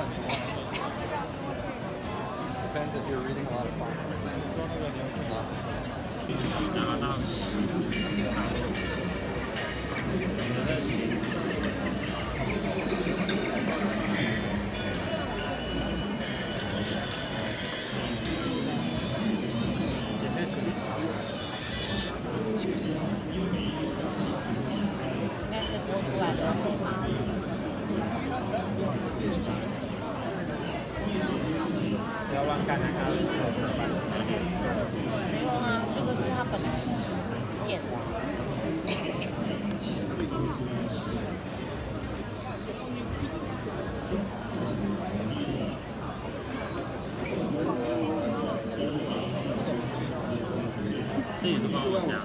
Depends if you're reading a lot of fine. 没有啊，这个是他本来就是这也是包间。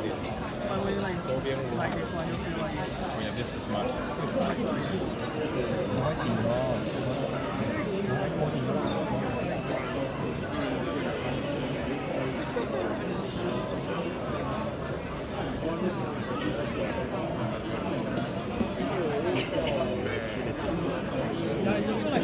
all these. we like, this you can like it. this is much. Yeah,